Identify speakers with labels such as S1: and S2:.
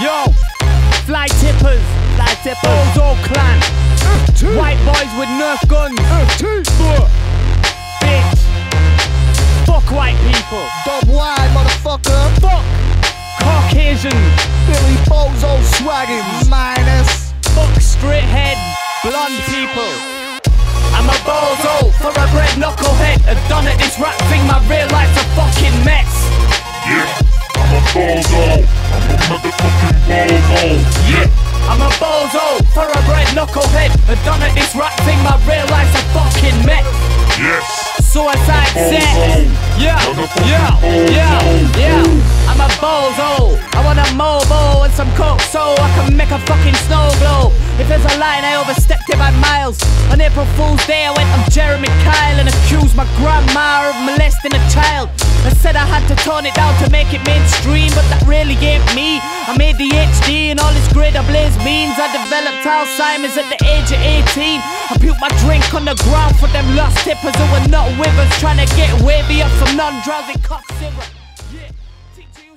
S1: Yo, fly tippers, fly tippers, Bozo clan. White boys with Nerf guns. Bitch. Fuck white people.
S2: Dub wide, motherfucker.
S1: Fuck Caucasian.
S2: Billy Bozo swagging. Minus.
S1: Fuck straight head, blonde people. I'm a bozo
S3: bozo
S1: for a red knucklehead. I've done it this rap thing, my real life's a fucking mess.
S3: yes.
S1: Suicide set. Yeah, yeah, yeah, yeah. I'm a bozo. I want a mobo and some coke so I can make a fucking snow globe. If there's a line, I overstepped it by miles. On April Fool's Day, I went on Jeremy Kyle and accused my grandma of molesting a child. I said I had to tone it down to make it mainstream, I made the HD and all this I blaze means I developed Alzheimer's at the age of 18. I puked my drink on the ground for them lost tippers who were not with us, trying to get wavy up some non-drowsy cough syrup. Yeah.